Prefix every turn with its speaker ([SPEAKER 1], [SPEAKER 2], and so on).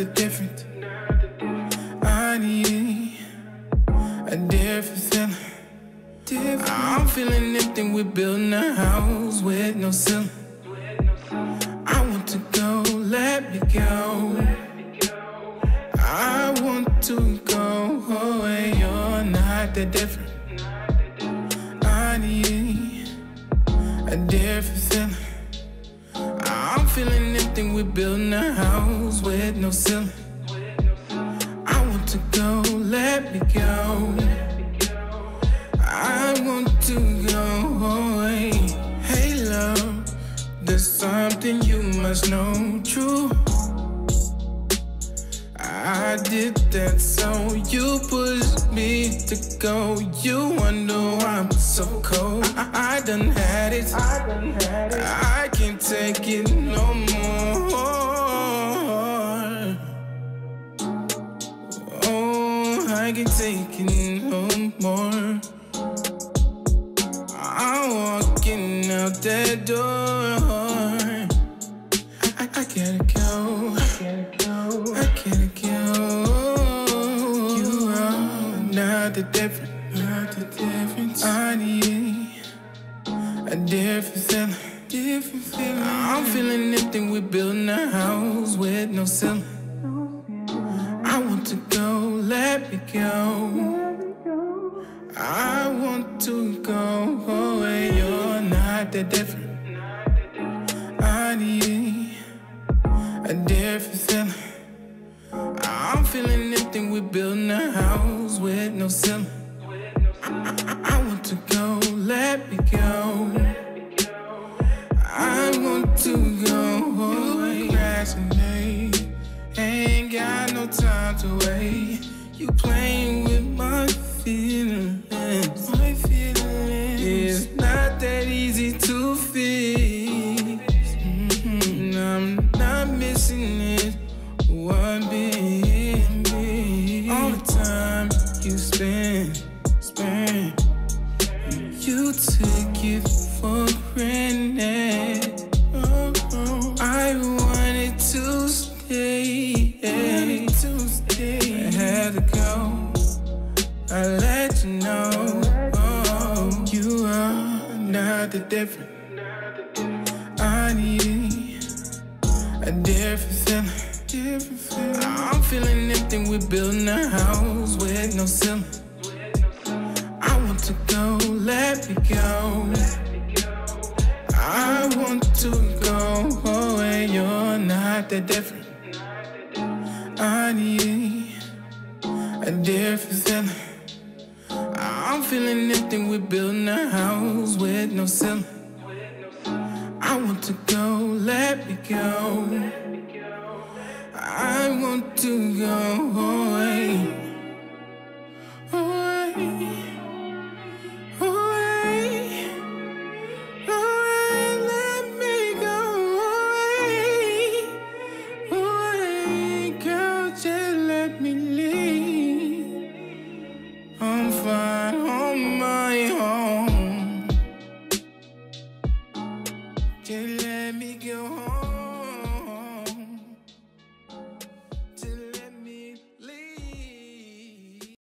[SPEAKER 1] the difference. I need a different feeling. I'm feeling empty. We're building a house with no ceiling. I want to go, let me go. I want to go oh, away. You're not that different. I need a different feeling. I'm feeling empty. We're building a house with no ceiling. I want to go, let me go. I want to go away. Hey, love, there's something you must know true. I did that so you pushed me to go. You wonder why I'm so cold. I, I done had it. I can't take I can't no more. I'm walking out that door. I, can't go, I gotta go. I gotta go. You are not the difference. Not the difference. I need a different feeling. Different feeling. I'm feeling empty. We're building a house with no ceiling. I want to go. Let me go. I want to go oh, away. You're not that different. I need a different feeling. I'm feeling empty. We're building a house with no ceiling. I want to go. Let me go. I want to go oh, away. Procrastinate. No time to wait. You playing with my feelings. My feelings. It's not that easy to fix. Mhm. I'm not missing it one bit. All the time you spend, spend. You took it for granted. Oh, oh. I wanted to stay. To stay. I had to go. I let you know. Oh, you are not the different. I need a different feeling. I'm feeling empty. We're building a house with no ceiling. I want to go, let me go. I want to go oh, away. You're not that different. A different feeling. I'm feeling empty. We're building a house with no ceiling. I want to go, let me go. I want to go. Away. Let me go home.